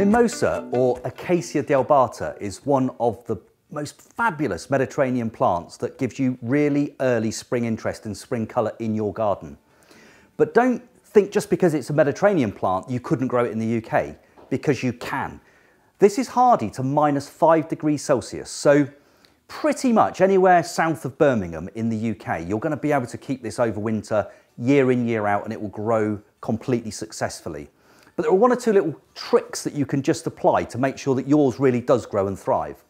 Mimosa or Acacia dealbata is one of the most fabulous Mediterranean plants that gives you really early spring interest and spring colour in your garden. But don't think just because it's a Mediterranean plant you couldn't grow it in the UK, because you can. This is hardy to minus 5 degrees Celsius, so pretty much anywhere south of Birmingham in the UK, you're going to be able to keep this over winter, year in, year out, and it will grow completely successfully. But there are one or two little tricks that you can just apply to make sure that yours really does grow and thrive.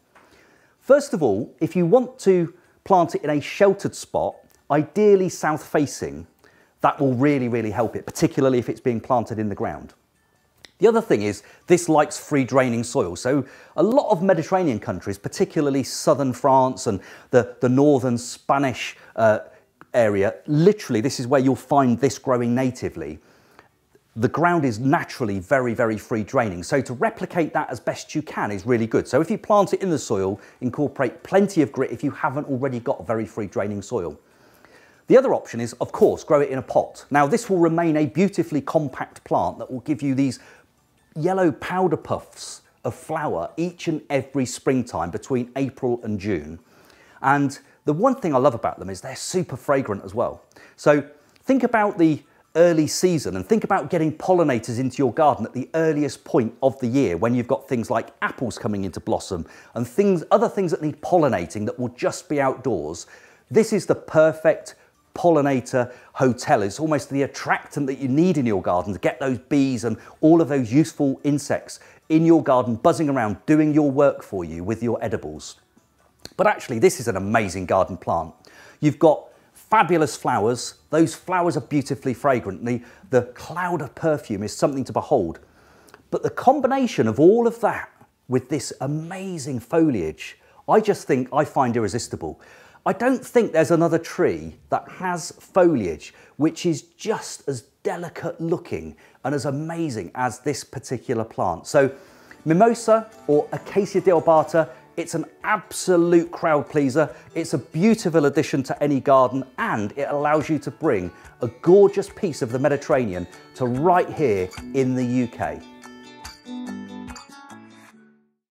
First of all, if you want to plant it in a sheltered spot, ideally south facing, that will really, really help it, particularly if it's being planted in the ground. The other thing is this likes free draining soil. So a lot of Mediterranean countries, particularly southern France and the, the northern Spanish uh, area, literally this is where you'll find this growing natively the ground is naturally very, very free draining. So to replicate that as best you can is really good. So if you plant it in the soil, incorporate plenty of grit if you haven't already got a very free draining soil. The other option is, of course, grow it in a pot. Now this will remain a beautifully compact plant that will give you these yellow powder puffs of flower each and every springtime between April and June. And the one thing I love about them is they're super fragrant as well. So think about the early season and think about getting pollinators into your garden at the earliest point of the year when you've got things like apples coming into blossom and things other things that need pollinating that will just be outdoors. This is the perfect pollinator hotel. It's almost the attractant that you need in your garden to get those bees and all of those useful insects in your garden buzzing around doing your work for you with your edibles. But actually this is an amazing garden plant. You've got fabulous flowers. Those flowers are beautifully fragrant. The, the cloud of perfume is something to behold. But the combination of all of that with this amazing foliage, I just think I find irresistible. I don't think there's another tree that has foliage which is just as delicate looking and as amazing as this particular plant. So Mimosa or Acacia dealbata it's an absolute crowd pleaser. It's a beautiful addition to any garden and it allows you to bring a gorgeous piece of the Mediterranean to right here in the UK.